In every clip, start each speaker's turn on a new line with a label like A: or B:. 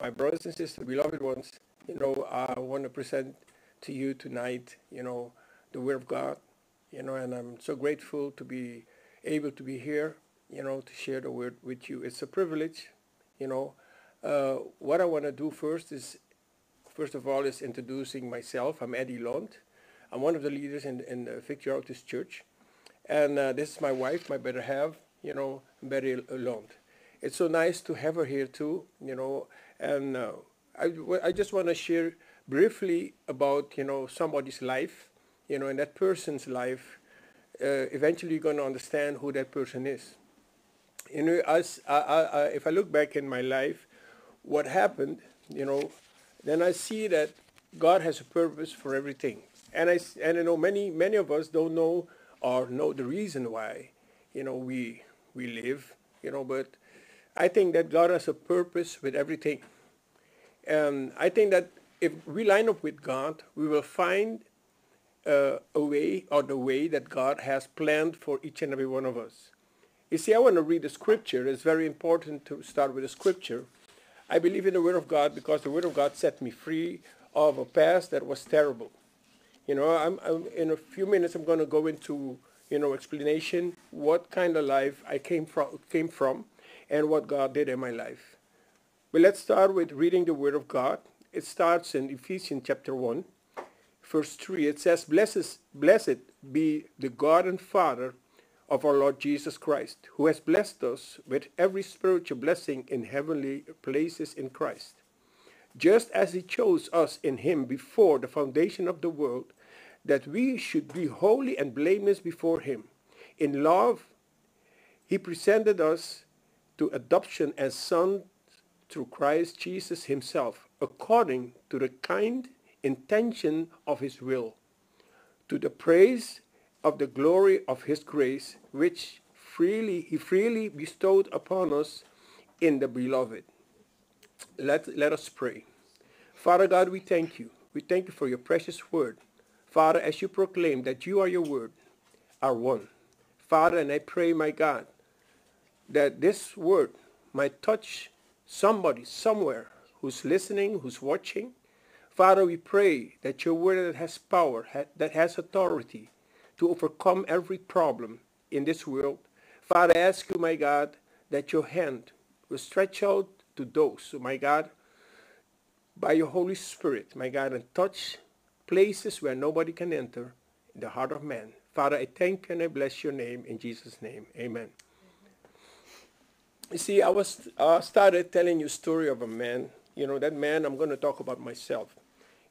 A: my brothers and sisters, beloved ones, you know, I want to present to you tonight, you know, the Word of God, you know, and I'm so grateful to be able to be here, you know, to share the Word with you. It's a privilege, you know. Uh, what I want to do first is, first of all, is introducing myself. I'm Eddie Lont. I'm one of the leaders in, in the Victory Baptist Church. And uh, this is my wife, my better half, you know, Beryl Lont. It's so nice to have her here too, you know, and uh, I, I just want to share briefly about, you know, somebody's life, you know, and that person's life. Uh, eventually you're going to understand who that person is. You know, as I, I, if I look back in my life, what happened, you know, then I see that God has a purpose for everything. And I, and I know many, many of us don't know or know the reason why, you know, we, we live, you know, but I think that God has a purpose with everything. And I think that if we line up with God, we will find uh, a way or the way that God has planned for each and every one of us. You see, I want to read the scripture. It's very important to start with the scripture. I believe in the Word of God because the Word of God set me free of a past that was terrible. You know, I'm, I'm in a few minutes I'm going to go into you know explanation what kind of life I came from came from, and what God did in my life. But let's start with reading the Word of God. It starts in Ephesians chapter one, verse three. It says, "Blessed, blessed be the God and Father of our Lord Jesus Christ, who has blessed us with every spiritual blessing in heavenly places in Christ." just as he chose us in him before the foundation of the world, that we should be holy and blameless before him. In love, he presented us to adoption as sons through Christ Jesus himself, according to the kind intention of his will, to the praise of the glory of his grace, which freely he freely bestowed upon us in the beloved. Let, let us pray. Father God, we thank you. We thank you for your precious word. Father, as you proclaim that you are your word, are one. Father, and I pray, my God, that this word might touch somebody somewhere who's listening, who's watching. Father, we pray that your word that has power, that has authority to overcome every problem in this world. Father, I ask you, my God, that your hand will stretch out to those, my God, by your Holy Spirit, my God, and touch places where nobody can enter in the heart of man. Father, I thank and I bless your name in Jesus' name. Amen. You see, I was uh, started telling you story of a man. You know, that man, I'm going to talk about myself.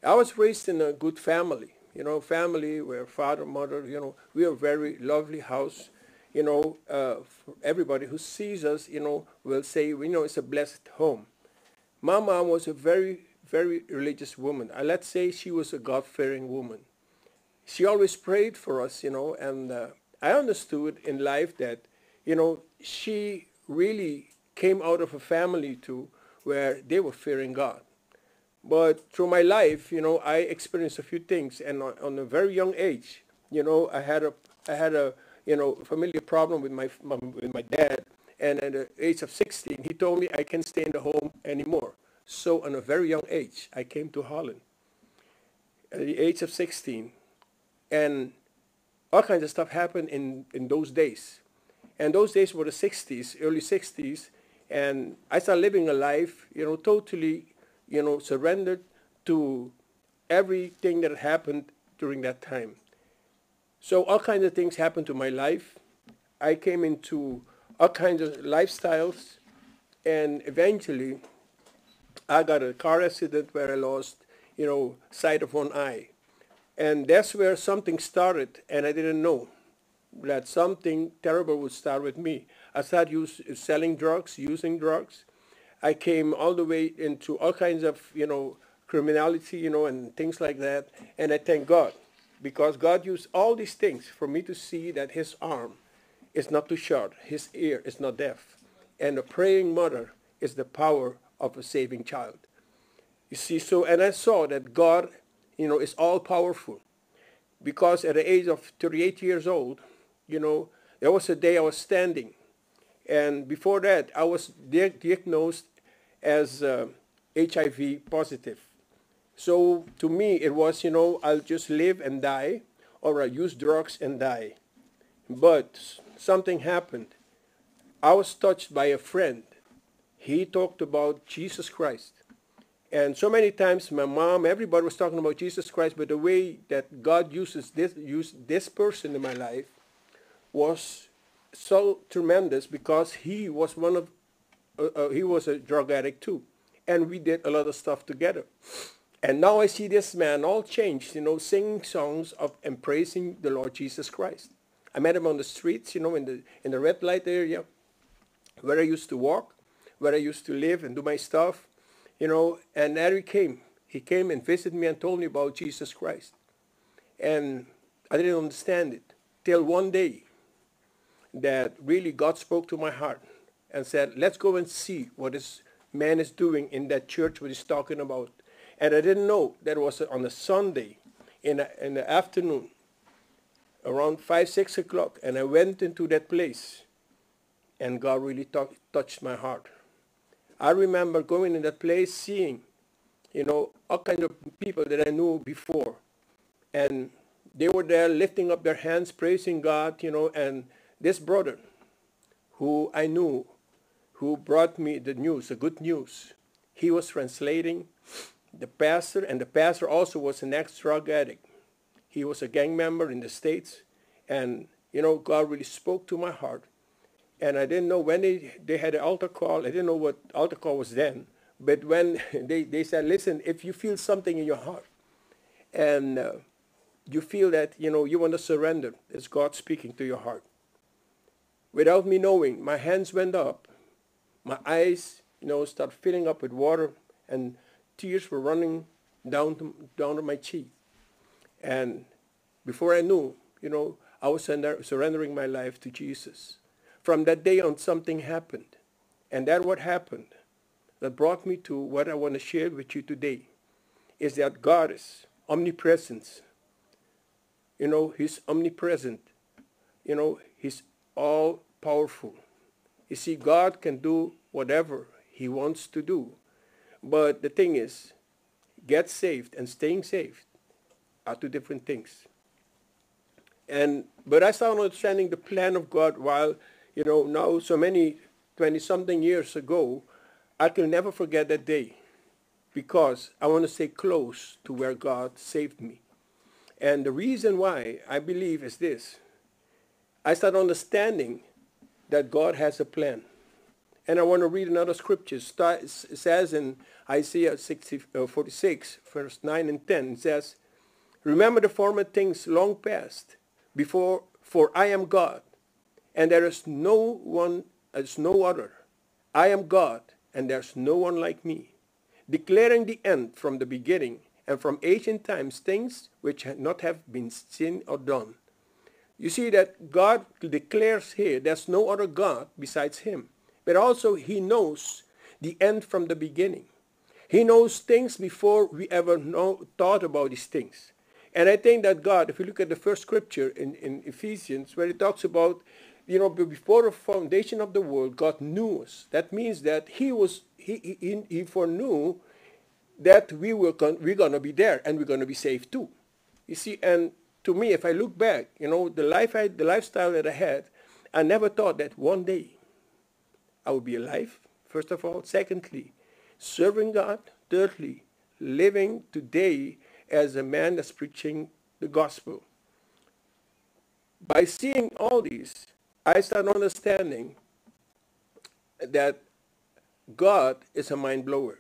A: I was raised in a good family. You know, family where father, mother, you know, we are a very lovely house. You know, uh, everybody who sees us, you know, will say, you know, it's a blessed home. My mom was a very very religious woman. Uh, let's say she was a God-fearing woman. She always prayed for us, you know, and uh, I understood in life that, you know, she really came out of a family too where they were fearing God. But through my life, you know, I experienced a few things, and on, on a very young age, you know, I had a, I had a, you know, familiar problem with my, my with my dad, and at the age of 16, he told me I can't stay in the home anymore. So on a very young age, I came to Holland at the age of 16. And all kinds of stuff happened in, in those days. And those days were the 60s, early 60s. And I started living a life, you know, totally, you know, surrendered to everything that happened during that time. So all kinds of things happened to my life. I came into all kinds of lifestyles. And eventually, I got a car accident where I lost, you know, sight of one eye. And that's where something started, and I didn't know that something terrible would start with me. I started use, selling drugs, using drugs. I came all the way into all kinds of, you know, criminality, you know, and things like that. And I thank God because God used all these things for me to see that his arm is not too short, his ear is not deaf. And a praying mother is the power of a saving child. You see, so, and I saw that God, you know, is all powerful. Because at the age of 38 years old, you know, there was a day I was standing. And before that, I was diagnosed as uh, HIV positive. So to me, it was, you know, I'll just live and die, or I'll use drugs and die. But something happened. I was touched by a friend. He talked about Jesus Christ. And so many times my mom, everybody was talking about Jesus Christ, but the way that God uses this, used this person in my life was so tremendous because he was one of, uh, uh, he was a drug addict too. And we did a lot of stuff together. And now I see this man all changed, you know, singing songs of praising the Lord Jesus Christ. I met him on the streets, you know, in the in the red light area, where I used to walk, where I used to live and do my stuff, you know. And there he came. He came and visited me and told me about Jesus Christ. And I didn't understand it till one day that really God spoke to my heart and said, "Let's go and see what this man is doing in that church what he's talking about." And I didn't know that was on a Sunday in, a, in the afternoon, around 5, 6 o'clock. And I went into that place, and God really talk, touched my heart. I remember going in that place, seeing, you know, all kinds of people that I knew before. And they were there lifting up their hands, praising God, you know, and this brother who I knew, who brought me the news, the good news, he was translating the pastor, and the pastor also was an ex-drug addict. He was a gang member in the States, and, you know, God really spoke to my heart. And I didn't know when they, they had an altar call. I didn't know what altar call was then. But when they, they said, listen, if you feel something in your heart and uh, you feel that, you know, you want to surrender, it's God speaking to your heart. Without me knowing, my hands went up. My eyes, you know, started filling up with water. And tears were running down to, down to my cheek. And before I knew, you know, I was surrendering my life to Jesus. From that day on, something happened. And that what happened that brought me to what I want to share with you today is that God is omnipresent. You know, he's omnipresent. You know, he's all powerful. You see, God can do whatever he wants to do. But the thing is, get saved and staying saved are two different things. And but I started understanding the plan of God while, you know, now so many 20 something years ago, I can never forget that day because I want to stay close to where God saved me. And the reason why I believe is this. I started understanding that God has a plan. And I want to read another scripture. It says in Isaiah 60, uh, 46, verse 9 and 10, it says, Remember the former things long past, before, for I am God, and there is no one, there's no other. I am God, and there's no one like me, declaring the end from the beginning, and from ancient times things which had not have been seen or done. You see that God declares here there's no other God besides him. But also he knows the end from the beginning. He knows things before we ever know, thought about these things. And I think that God, if you look at the first scripture in, in Ephesians, where it talks about, you know, before the foundation of the world, God knew us. That means that he was, he, he, he foreknew that we were con- we're going to be there and we're going to be saved too. You see, and to me, if I look back, you know, the life I, the lifestyle that I had, I never thought that one day I would be alive, first of all. Secondly, serving God. Thirdly, living today as a man that's preaching the gospel. By seeing all these, I start understanding that God is a mind blower.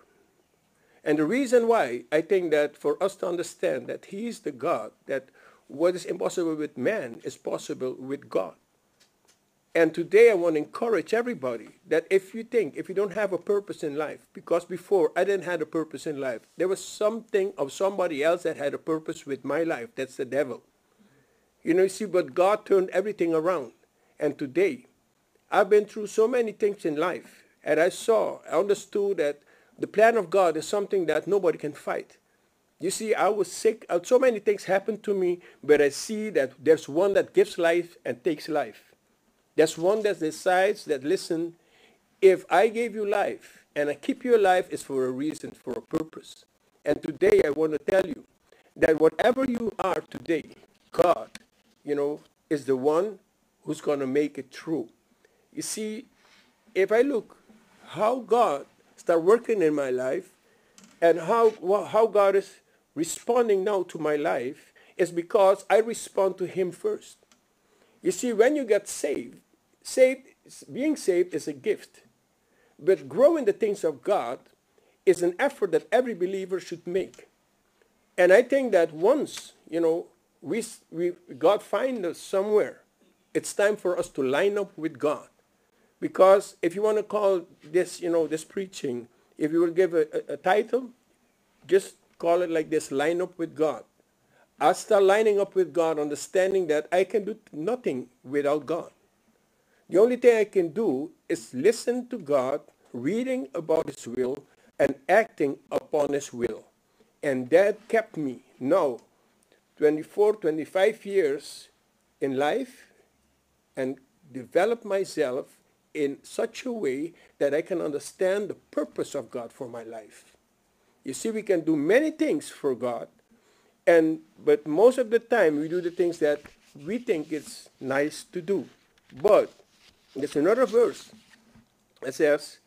A: And the reason why I think that for us to understand that He is the God, that what is impossible with man is possible with God. And today I want to encourage everybody that if you think, if you don't have a purpose in life, because before I didn't have a purpose in life, there was something of somebody else that had a purpose with my life. That's the devil. You know, you see, but God turned everything around. And today, I've been through so many things in life. And I saw, I understood that the plan of God is something that nobody can fight. You see, I was sick. Uh, so many things happened to me, but I see that there's one that gives life and takes life. There's one that decides that, listen, if I gave you life, And I keep you alive is for a reason, for a purpose. And today I want to tell you that whatever you are today, God, you know, is the one who's going to make it true. You see, if I look how God start working in my life and how, how God is responding now to my life is because I respond to him first. You see, when you get saved, saved, being saved is a gift. But growing the things of God is an effort that every believer should make. And I think that once, you know, we, we, God find us somewhere, it's time for us to line up with God. Because if you want to call this, you know, this preaching, if you will give a, a, a title, just call it like this, line up with God. I start lining up with God, understanding that I can do nothing without God. The only thing I can do is listen to God, reading about his will, and acting upon his will. And that kept me now 24, 25 years in life and develop myself in such a way that I can understand the purpose of God for my life. You see, we can do many things for God, and but most of the time we do the things that we think it's nice to do. But there's another verse that says,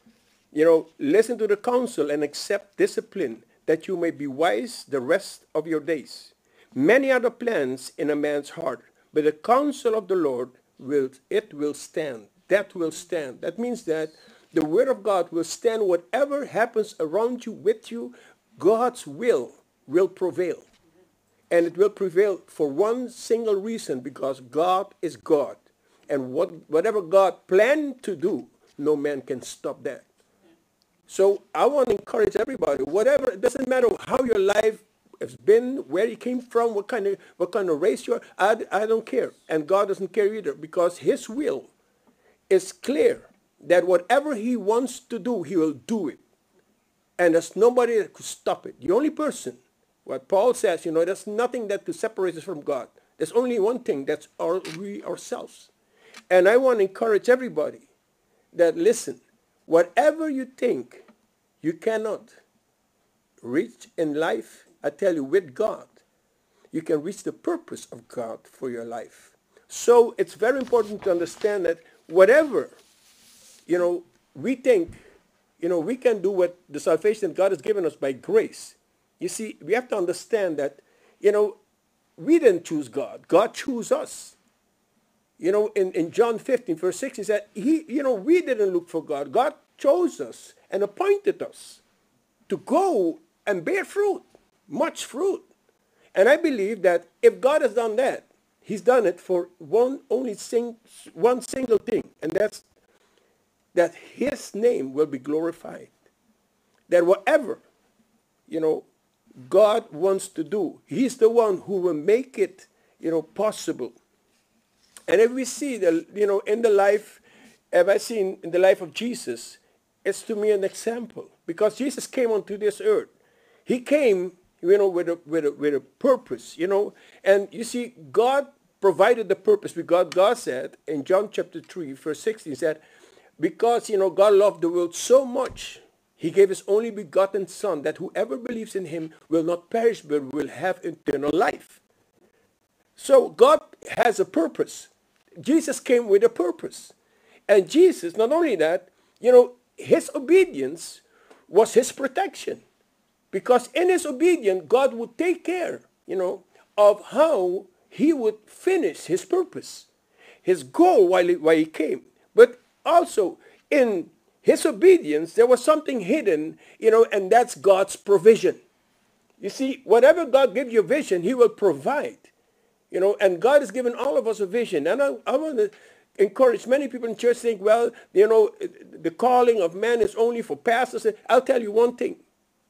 A: you know, listen to the counsel and accept discipline that you may be wise the rest of your days. Many are the plans in a man's heart, but the counsel of the Lord will it will stand. That will stand. That means that the word of God will stand whatever happens around you, with you, God's will will prevail. And it will prevail for one single reason, because God is God. And what, whatever God planned to do, no man can stop that. So I want to encourage everybody, whatever, it doesn't matter how your life has been, where you came from, what kind of, what kind of race you are, I, I don't care. And God doesn't care either because his will is clear that whatever he wants to do, he will do it. And there's nobody that could stop it. The only person, what Paul says, you know, there's nothing that could separate us from God. There's only one thing, that's our, we ourselves. And I want to encourage everybody that listen, whatever you think you cannot reach in life, I tell you, with God, you can reach the purpose of God for your life. So it's very important to understand that whatever, you know, we think, you know, we can do what the salvation God has given us by grace. You see, we have to understand that, you know, we didn't choose God. God chose us. You know, in, in John 15, verse 6, he said, he, you know, we didn't look for God. God chose us and appointed us to go and bear fruit, much fruit. And I believe that if God has done that, he's done it for one only sing, one single thing, and that's that his name will be glorified. That whatever, you know, God wants to do, he's the one who will make it, you know, possible. And if we see the, you know, in the life, have I seen in the life of Jesus, it's to me an example because Jesus came onto this earth. He came, you know, with a, with a, with a purpose, you know, and you see, God provided the purpose because God said in John chapter 3, verse 16, he said, because, you know, God loved the world so much, he gave his only begotten son that whoever believes in him will not perish but will have eternal life. So God has a purpose. Jesus came with a purpose. And Jesus, not only that, you know, his obedience was his protection. Because in his obedience, God would take care, you know, of how he would finish his purpose, his goal while he, while he came. But also in his obedience, there was something hidden, you know, and that's God's provision. You see, whatever God gives you a vision, he will provide. You know, and God has given all of us a vision. And I, I want to encourage many people in church think, well, you know, the calling of man is only for pastors. I'll tell you one thing.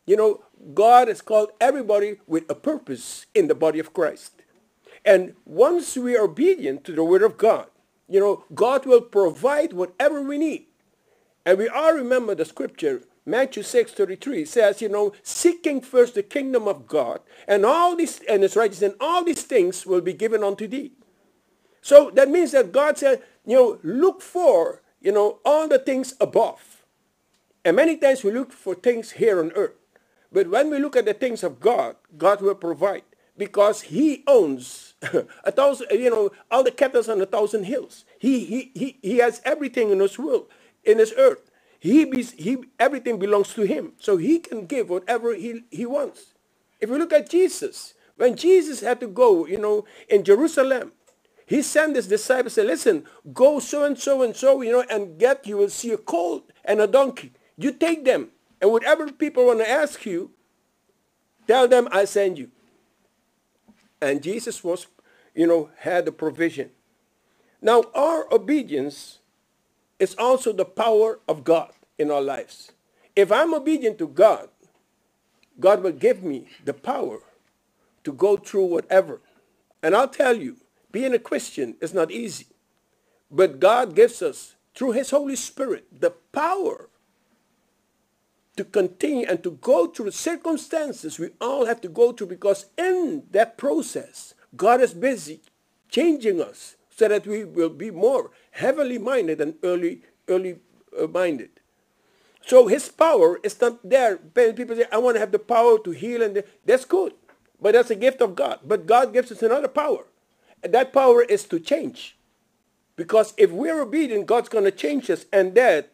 A: You know, God has called everybody with a purpose in the body of Christ. And once we are obedient to the word of God, you know, God will provide whatever we need. And we all remember the scripture, Matthew 6, 33 says, you know, seeking first the kingdom of God and all these, and his righteousness, and all these things will be given unto thee. So that means that God said, you know, look for, you know, all the things above. And many times we look for things here on earth. But when we look at the things of God, God will provide because he owns a thousand, you know, all the cattle on a thousand hills. He, he, he, he has everything in this world, in this earth. He, be, he, everything belongs to him. So he can give whatever he, he wants. If we look at Jesus, when Jesus had to go, you know, in Jerusalem, he sent his disciples, say, listen, go so and so and so, you know, and get, you will see a colt and a donkey. You take them. And whatever people want to ask you, tell them I send you. And Jesus was, you know, had the provision. Now, our obedience is also the power of God in our lives. If I'm obedient to God, God will give me the power to go through whatever. And I'll tell you, being a Christian is not easy. But God gives us, through his Holy Spirit, the power to continue and to go through the circumstances we all have to go through because in that process, God is busy changing us so that we will be more heavenly minded than early, early uh, minded. So his power is not there. People say, I want to have the power to heal. and That's good. But that's a gift of God. But God gives us another power. And that power is to change. Because if we're obedient, God's going to change us. And that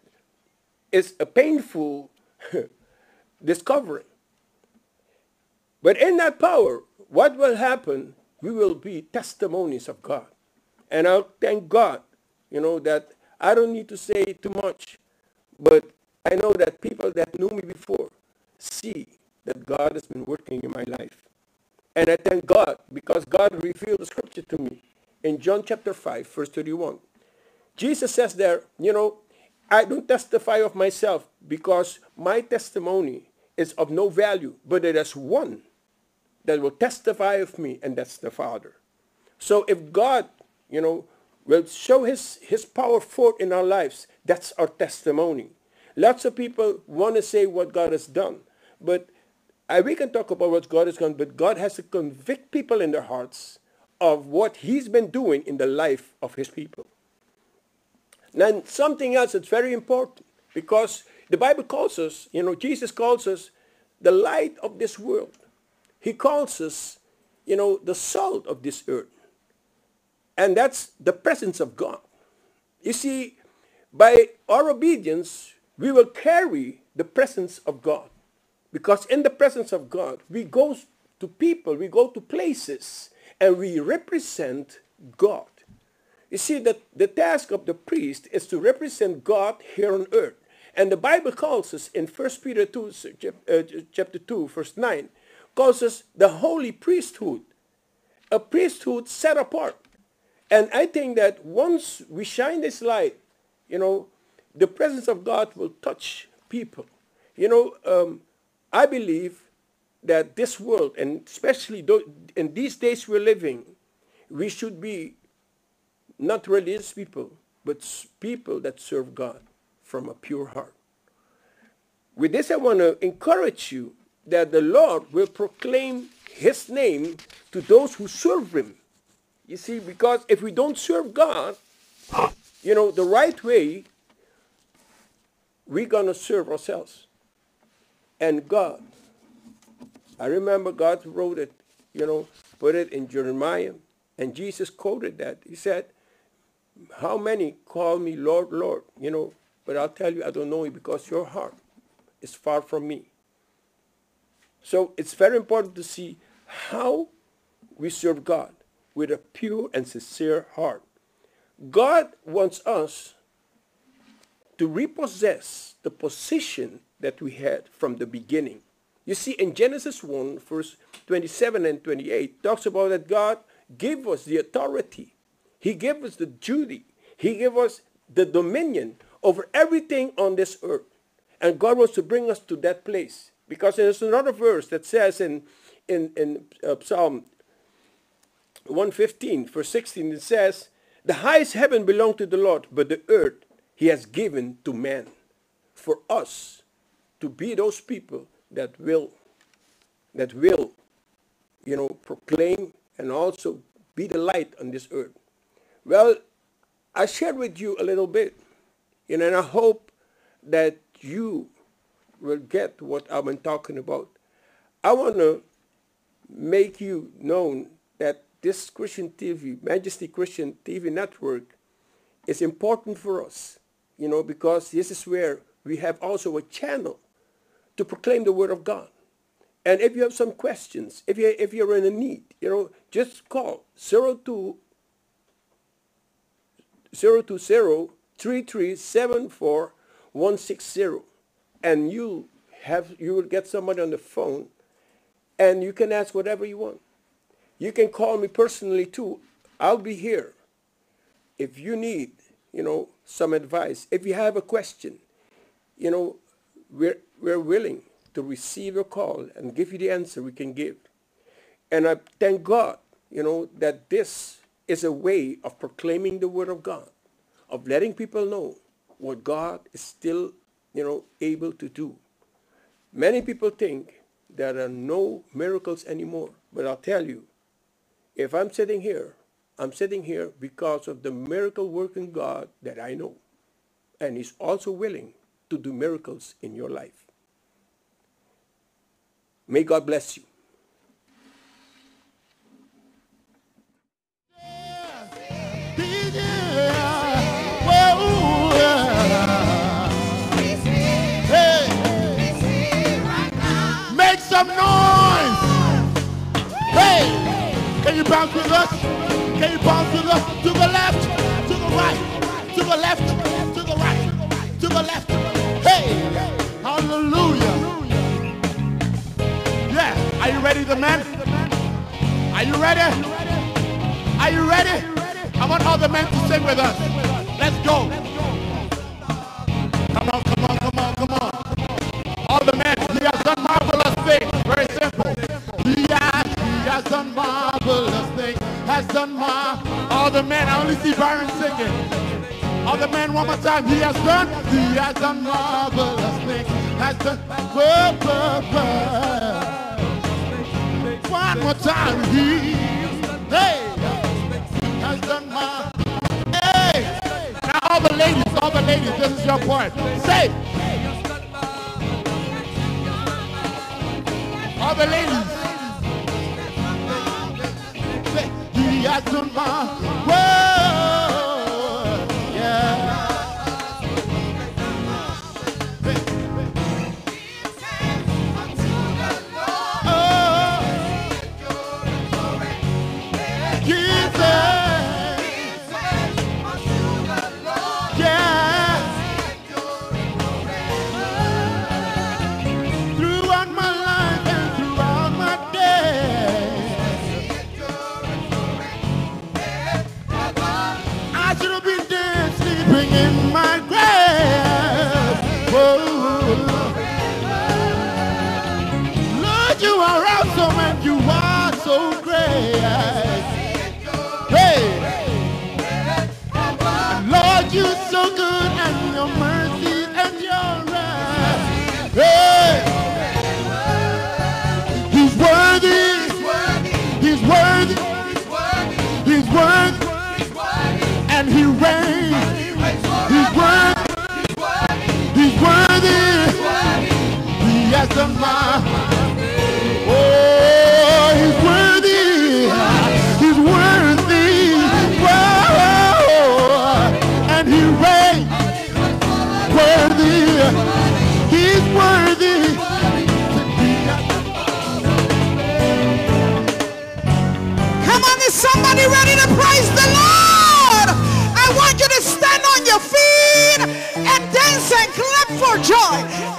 A: is a painful discovery. But in that power, what will happen? We will be testimonies of God. And I thank God, you know, that I don't need to say too much, but I know that people that knew me before see that God has been working in my life. And I thank God because God revealed the scripture to me in John chapter 5, verse 31. Jesus says there, you know, I don't testify of myself because my testimony is of no value, but there is one that will testify of me, and that's the Father. So if God, you know, will show his, his power forth in our lives, that's our testimony. Lots of people want to say what God has done, but I, we can talk about what God has done, but God has to convict people in their hearts of what he's been doing in the life of his people. Then something else that's very important because the Bible calls us, you know, Jesus calls us the light of this world. He calls us, you know, the salt of this earth. And that's the presence of God. You see, by our obedience, we will carry the presence of God. Because in the presence of God, we go to people, we go to places, and we represent God. You see, that the task of the priest is to represent God here on earth. And the Bible calls us in 1 Peter 2, uh, chapter 2, verse 9, calls us the holy priesthood, a priesthood set apart. And I think that once we shine this light, you know, the presence of God will touch people. You know, um, I believe that this world, and especially in these days we're living, we should be not religious people, but people that serve God from a pure heart. With this, I want to encourage you that the Lord will proclaim his name to those who serve him. You see, because if we don't serve God, you know, the right way, we're going to serve ourselves. And God, I remember God wrote it, you know, put it in Jeremiah, and Jesus quoted that. He said, how many call me Lord, Lord, you know, but I'll tell you I don't know you because your heart is far from me. So it's very important to see how we serve God with a pure and sincere heart. God wants us to repossess the position that we had from the beginning. You see, in Genesis 1, verse 27 and 28, talks about that God gave us the authority he gave us the duty. He gave us the dominion over everything on this earth. And God wants to bring us to that place. Because there's another verse that says in, in, in uh, Psalm 115, verse 16, it says, The highest heaven belongs to the Lord, but the earth he has given to man. For us to be those people that will, that will, you know, proclaim and also be the light on this earth. Well, I shared with you a little bit, you know, and I hope that you will get what I've been talking about. I want to make you known that this Christian TV, Majesty Christian TV network, is important for us, you know, because this is where we have also a channel to proclaim the word of God. And if you have some questions, if you if you're in a need, you know, just call 02 020 3374 160 and you have you will get somebody on the phone and you can ask whatever you want. You can call me personally too. I'll be here. If you need, you know, some advice, if you have a question, you know, we're we're willing to receive a call and give you the answer we can give. And I thank God, you know, that this is a way of proclaiming the word of God, of letting people know what God is still, you know, able to do. Many people think there are no miracles anymore, but I'll tell you, if I'm sitting here, I'm sitting here because of the miracle working God that I know. And he's also willing to do miracles in your life. May God bless you.
B: Bounce with us? Can you bounce with us? To the left, to the right, to the left, to the right, to the left. Hey, hallelujah. Are you ready, the men? Are you ready? Are you ready? I want all the men to sing with us. Let's go. Come on, come on, come on, come on. All the men, he has done marvelous things. Very simple. Has, done marvelous things. Has done mar. All the men, I only see Byron singing. All the men, one more time. He has done, he has done marvelous things. Has done, whoa, whoa, whoa one more time. He, hey, has done my, hey. Now all the ladies, all the ladies, this is your part. Say. All the ladies. My, whoa,
C: worthy. He's worthy. And he reigns. He's worthy. He's worthy. He has the
D: mind. joy.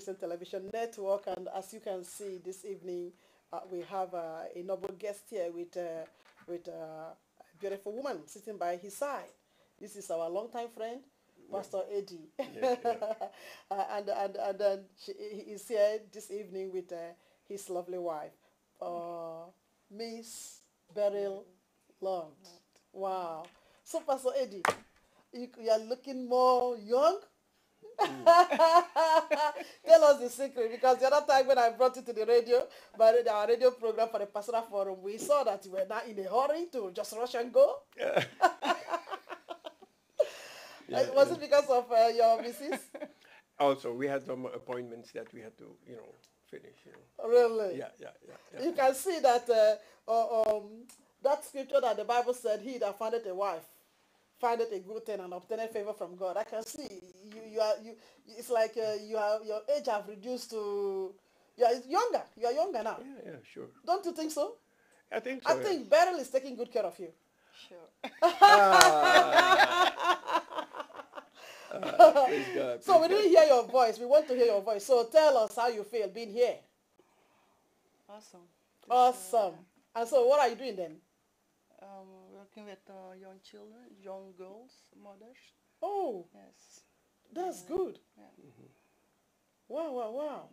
D: Christian Television Network, and as you can see this evening, uh, we have uh, a noble guest here with uh, with uh, a beautiful woman sitting by his side. This is our longtime friend, Pastor Eddie, Uh, and and and then she, he is here this evening with uh, his lovely wife, uh, Miss Beryl Lont. Wow. So, Pastor Eddie, you, you are looking more young. Tell us the secret because the other time when I brought you to the radio, radio- our radio program for the Pastoral Forum, we saw that you were not in a hurry to just rush and go. Uh, Was it because of uh, your missus?
A: Also, we had some appointments that we had to, you know, finish. You know.
D: Really?
A: Yeah, yeah, yeah. yeah.
D: You can see that uh, uh, um, that scripture that the Bible said, "He that findeth a wife, findeth a good thing and obtaineth favor from God." I can see you. You are you. It's like uh, you are your age have reduced to. You are younger. You are younger now.
A: Yeah, yeah, sure.
D: Don't you think so?
A: I think so.
D: I
A: yeah.
D: think Beryl is taking good care of you.
A: Praise God.
D: So we
A: God.
D: didn't hear your voice. We want to hear your voice. So tell us how you feel being here.
E: Awesome.
D: Awesome. And so what are you doing then?
E: Um, working with uh, young children, young girls, mothers.
D: Oh,
E: Yes.
D: that's good.
E: Yeah.
D: Wow, wow, wow.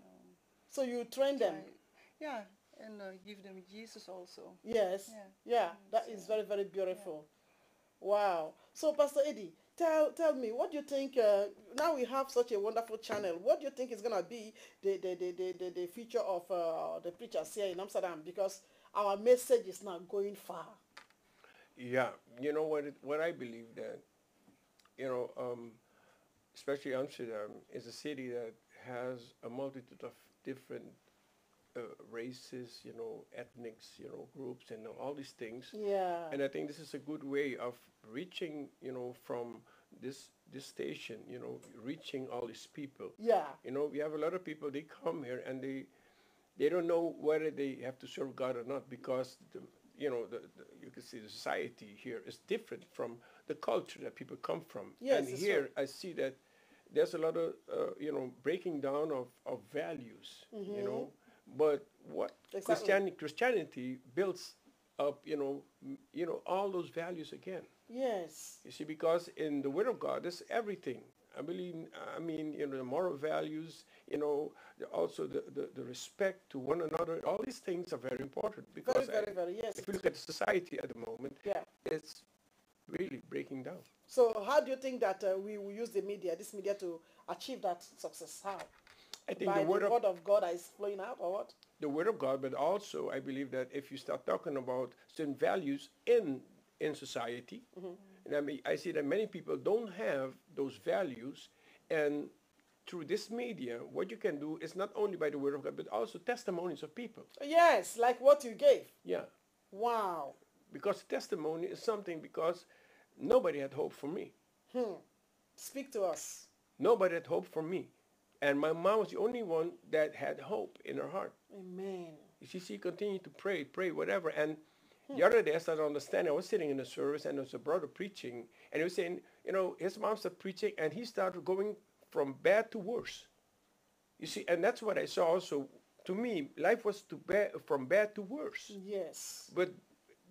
D: So you train them.
E: I- yeah, and uh, give them Jesus also.
D: Yes.
E: Yeah.
D: Yeah, that is very, very beautiful. Wow. So, Pastor Eddie, tell tell me, what do you think? Uh, now we have such a wonderful channel. What do you think is gonna be the the, the, the, the, the future of uh, the preachers here in Amsterdam? Because our message is now going far.
A: Yeah, you know what? It, what I believe that, you know, um, especially Amsterdam is a city that has a multitude of different uh, races, you know, ethnics, you know, groups, and all these things.
D: Yeah.
A: And I think this is a good way of reaching, you know, from this this station, you know, reaching all these people.
D: yeah.
A: You know, we have a lot of people. They come here and they they don't know whether they have to serve God or not because the, you know the, the you can see the society here is different from the culture that people come from.
D: Yes,
A: and here I see that there's a lot of uh, you know breaking down of, of values. You know, but what
D: Exactly.
A: Christianity Christianity builds up, you know, m- you know all those values again.
D: Yes.
A: You see, because in the Word of God, there's everything. I believe, I mean, you know, the moral values, you know, also the, the, the respect to one another. All these things are very important because
D: very,
A: I-
D: very. Yes.
A: if you look at society at the moment,
D: Yeah.
A: it's really breaking down.
D: So how do you think that uh, we will use the media, this media, to achieve that success? How?
A: I think
D: By
A: the word, of,
D: word of God is flowing out, or what?
A: the word of God, but also I believe that if you start talking about certain values in in society, and I mean I see that many people don't have those values, and through this media, what you can do is not only by the word of God, but also testimonies of people.
D: Yes, like what you gave.
A: Yeah,
D: Wow.
A: because testimony is something because nobody had hope for me. Hmm.
D: Speak to us.
A: Nobody had hope for me, and my mom was the only one that had hope in her heart.
D: Amen.
A: You see, she continued to pray, pray, whatever. And The other day I started understanding. I was sitting in the service and there was a brother preaching, and he was saying, you know, his mom started preaching, and he started going from bad to worse. You see, and that's what I saw also. To me, life was to bad, from bad to worse.
D: Yes.
A: But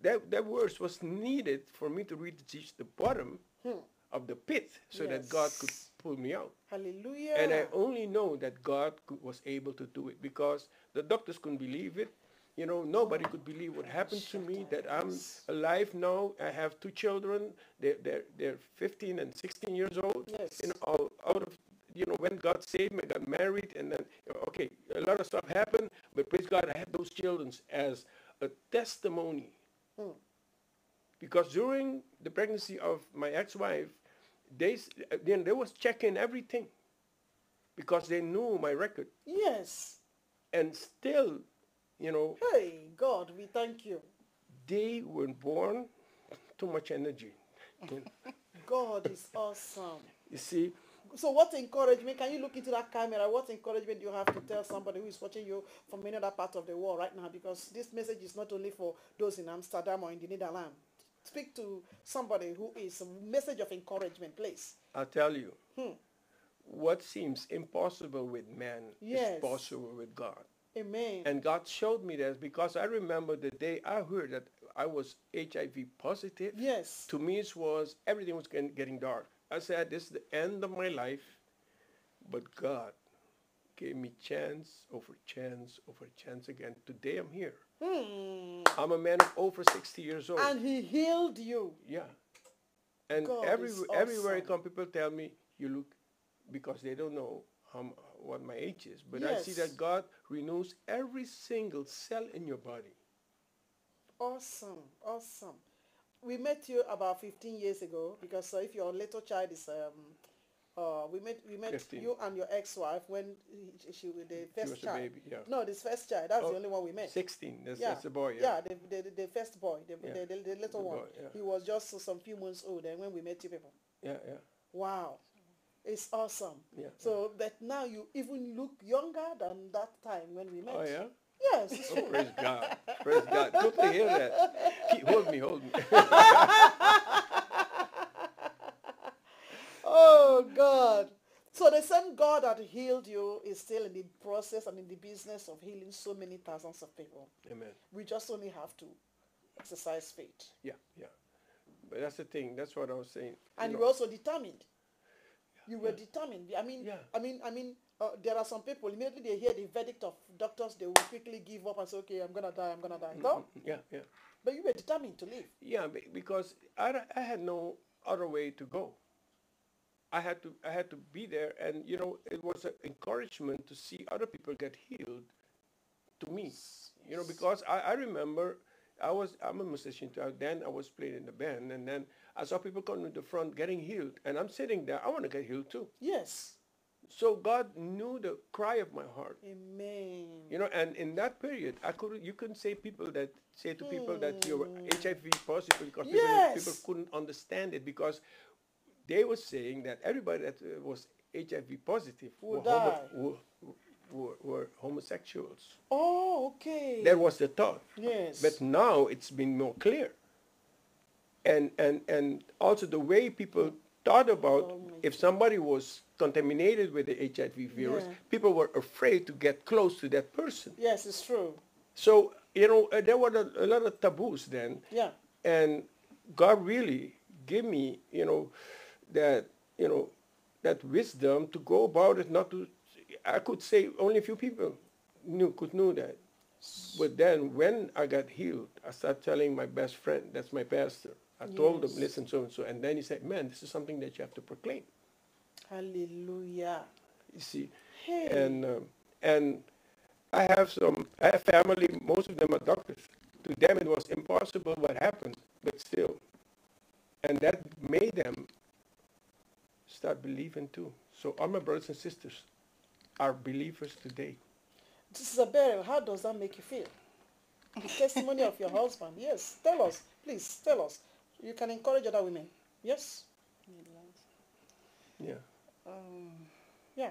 A: that, that worse was needed for me to reach the bottom hmm. of the pit so that God could pull me out.
D: Hallelujah.
A: And I only know that God could, was able to do it because the doctors couldn't believe it. You know, nobody could believe what happened to me, that I'm alive now. I have two children. They're, they're, they're 15 and 16 years old.
D: Yes.
A: You know, out of, you know, when God saved me, I got married. And then, okay, a lot of stuff happened. But praise God, I had those children as a testimony. Hmm. Because during the pregnancy of my ex-wife, they, then they was checking everything because they knew my record
D: Yes.
A: and still you know
D: Hey, God, we thank you.
A: they were born too much energy you, know.
D: God is awesome.
A: You see
D: So what encouragement, can you look into that camera, what encouragement do you have to tell somebody who is watching you from any other part of the world right now? Because this message is not only for those in Amsterdam or in the Netherlands. Speak to somebody who is a message of encouragement, please.
A: i'll tell you hmm. what seems impossible with man
D: Yes.
A: is possible with god
D: Amen.
A: and god showed me that because i remember the day i heard that i was hiv positive
D: yes.
A: to me it was everything was getting dark i said this is the end of my life but god gave me chance over chance over chance again. Today i'm here. I'm a man of over 60 years old.
D: Hmm. And he healed you.
A: yeah. And
D: God
A: every,
D: is
A: everywhere i come people tell me you look because they don't know how, what my age is. But i see that god renews every single cell in your body.
D: Awesome, awesome. We met you about 15 years ago because uh, if your little child is, um, uh, we met we met
A: 15.
D: you and your ex-wife when he- she, with the first
A: was a
D: child.
A: baby, yeah.
D: No, this first child. That's
A: Oh,
D: the only one we met.
A: 16 that's,
D: yeah,
A: that's the boy
D: Yeah, the, the, the first boy, the,
A: Yeah,
D: the, the, the little
A: the
D: one.
A: boy, yeah.
D: He was just some few months old and when we met you people.
A: yeah yeah
D: Wow. It's awesome.
A: Yeah,
D: So, but now you even look younger than that time when we met.
A: oh yeah
D: Yes, it's
A: Oh, praise God. Praise God. Good to hear that. Keep, hold me, hold me.
D: Oh God. So the same God that healed you is still in the process and in the business of healing so many thousands of people.
A: Amen.
D: We just only have to exercise faith.
A: Yeah, yeah. But that's the thing. That's what I was saying.
D: And you
A: know,
D: were also determined. You were determined. I mean,
A: Yeah.
D: I mean, I mean, uh, there are some people immediately they hear the verdict of doctors, they will quickly give up and say, "Okay, I'm gonna die. I'm gonna die." No,
A: yeah, yeah.
D: but you were determined to live.
A: Yeah, be- because I had no other way to go. I had to I had to be there, and you know it was an encouragement to see other people get healed. To me, you know, because I, I remember I was I'm a musician too. Then I was playing in the band, and then I saw people coming to the front getting healed, and I'm sitting there. I want to get healed too.
D: Yes.
A: So God knew the cry of my heart.
D: Amen.
A: You know, and in that period, I could you couldn't say people that say to people that you're HIV positive because people,
D: Yes.
A: people couldn't understand it because they were saying that everybody that uh, was HIV positive were, were, were, were homosexuals.
D: Oh, okay.
A: That was the thought.
D: yes.
A: But now it's been more clear. And and and also the way people thought about
D: Oh
A: if somebody was contaminated with the HIV virus,
D: Yeah.
A: people were afraid to get close to that person.
D: yes, it's true.
A: So, you know, uh, there were a, a lot of taboos then.
D: Yeah.
A: And God really gave me, you know, that, you know, that wisdom to go about it, not to, I could say only a few people knew, could know that. But then when I got healed, I started telling my best friend, that's my pastor. I told
D: Yes.
A: listen, so and so. And then he said, man, this is something that you have to proclaim.
D: Hallelujah.
A: You see,
D: Hey.
A: and um, and I have some. I have family. Most of them are doctors. To them, it was impossible what happened, but still, and that made them start believing too. So all my brothers and sisters are believers today.
D: Sister Beryl, how does that make you feel? The testimony of your husband. Yes. Tell us. Please tell us. You can encourage other women. Yes?
E: Nederlands.
A: Yeah.
E: Um,
D: Yeah.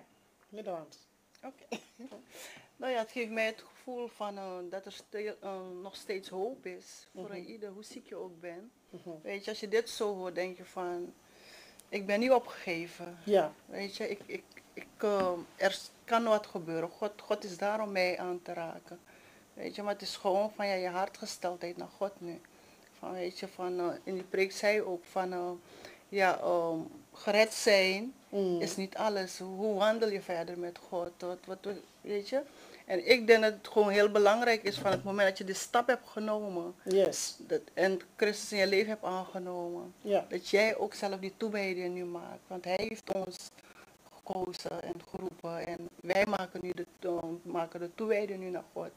D: Netherlands.
E: Oké. nou ja, het geeft mij het gevoel van eh, dat er stil- eh, nog steeds hoop is voor een ieder, hoe ziek je ook bent. Weet je, als je dit zo hoort, denk je van, ik ben niet opgegeven.
D: Ja.
E: Weet je, ik, ik, ik, eh, er kan wat gebeuren. God, God is daar om mij aan te raken. Weet je, maar het is gewoon van ja, je hartgesteldheid naar God nu. Van, weet je, van, eh, in die preek zei ook van, eh, ja, ehm, gered zijn is niet alles. Hoe wandel je verder met God? Wat, wat, weet je? En ik denk dat het gewoon heel belangrijk is van het moment dat je de stap hebt genomen.
D: Yes.
E: Dat, en Christus in je leven hebt aangenomen.
D: Ja.
E: Dat jij ook zelf die toewijding nu maakt. Want hij heeft ons gekozen en geroepen. En wij maken nu de, eh, maken de toewijding nu naar God.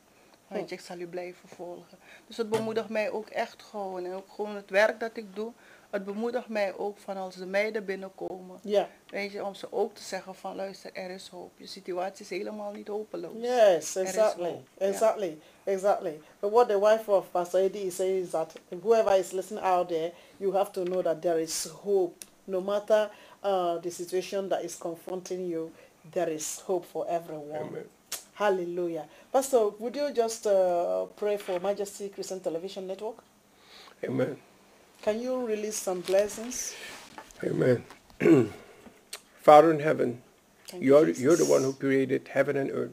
E: Want je, ik zal u blijven volgen. Dus het bemoedigt mij ook echt gewoon. En ook gewoon het werk dat ik doe. Het bemoedigt mij ook van als de meiden binnenkomen.
D: Ja.
E: Weet je, om ze ook te zeggen van luister, er is hoop. Je situatie is helemaal niet hopeloos.
D: Yes, exactly, exactly, exactly. But what the wife of Pastor Eddie is saying is that whoever is listening out there, you have to know that there is hope. No matter uh, the situation that is confronting you, there is hope for everyone.
A: Amen.
D: Hallelujah. Pastor, would you just uh, pray for Majesty Christian Television Network?
A: Amen.
D: Can you release some blessings?
A: Amen. Father in heaven,
D: Thank
A: you're, you're the one who created heaven and earth.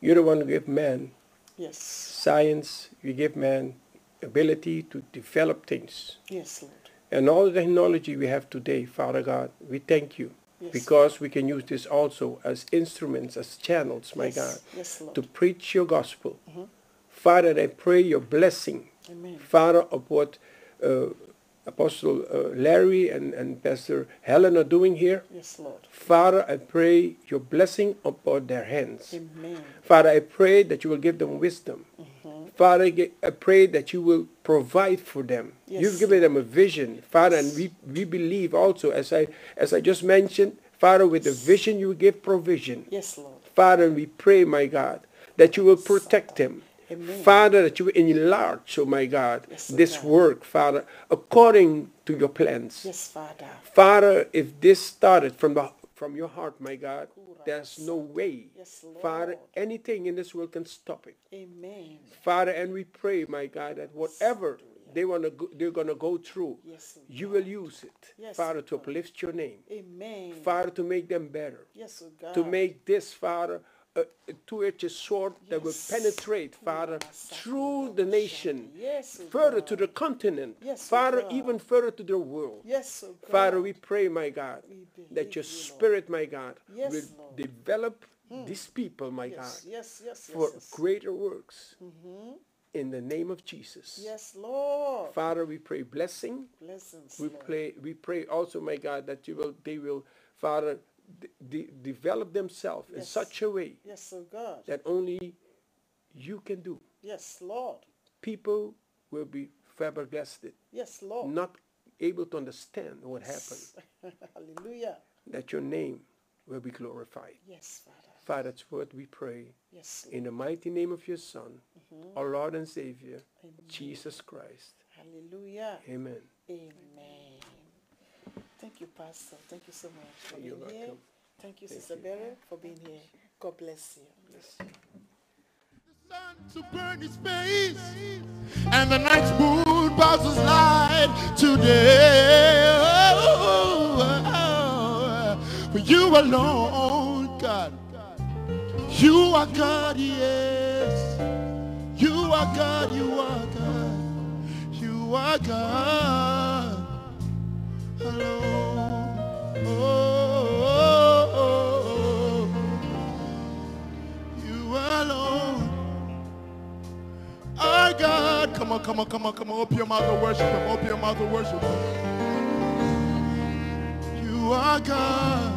A: You're the one who gave man
D: Yes,
A: science. You give man ability to develop things.
D: yes, Lord.
A: And all the technology we have today, Father God, we thank you.
D: Yes.
A: Because we can use this also as instruments, as channels, my
D: yes.
A: God,
D: Yes, Lord.
A: to preach your gospel. Father, I pray your blessing
D: Amen.
A: Father, of what uh, Apostle uh, Larry and, and Pastor Helen are doing here.
D: Yes, Lord.
A: Father, I pray your blessing upon their hands.
D: Amen.
A: Father, I pray that you will give them wisdom. Father, I pray that you will provide for them.
D: Yes.
A: You've given them a vision, Father, and we, we believe also, as I as I just mentioned, Father, with the vision you give provision.
D: Yes, Lord.
A: Father, we pray, my God, that you will protect them.
D: Amen.
A: Father, that you will enlarge, oh my God,
D: Yes, oh
A: this
D: God.
A: work, Father, according to your plans.
D: Yes, Father.
A: Father, if this started from the from your heart, my God, there's no way,
D: Yes,
A: Father, anything in this world can stop it.
D: Amen.
A: Father, and we pray, my God, that whatever they want to go, they're going to go through,
D: Yes,
A: you will use it,
D: Yes,
A: Father, to uplift your name.
D: Amen.
A: Father, to make them better
D: Yes, oh God.
A: to make this, Father, Uh, a, a two-edged sword that will penetrate, Father, through the nation,
D: Yes,
A: further to the continent,
D: Yes,
A: Father, even further to the world.
D: Yes.
A: Father, we pray, my God, that your
D: you,
A: spirit, my God,
D: Yes,
A: will develop these people, my
D: yes,
A: God,
D: yes, yes,
A: for
D: yes, yes.
A: greater works. In the name of Jesus.
D: Yes, Lord.
A: Father, we pray blessing.
D: Blessings,
A: We
D: Lord.
A: pray, we pray also, my God, that you will, they will, Father, de- de- develop themselves in
D: Yes.
A: such a way
D: Yes, oh God.
A: that only you can do.
D: Yes, Lord.
A: People will be flabbergasted,
D: Yes, Lord.
A: not able to understand what happened,
D: Hallelujah.
A: that your name will be glorified.
D: Yes, Father.
A: Father, that's what we pray.
D: Yes, Lord.
A: In the mighty name of your Son, mm-hmm. our Lord and Savior, Jesus Christ.
D: Hallelujah.
A: Amen.
D: Amen. Thank you, Pastor. Thank you so much for
A: You're
D: being here. Thank you, Sister Beryl, for being here. God bless you.
B: Bless sun to burn his face, and the night's moon passes light today. Oh, oh, oh, for you alone, God. You are God, yes. You are God, you are God. You are God Come on, come on, come on, come on. Open your mouth and worship Him. Open your mouth and worship Him. You are God.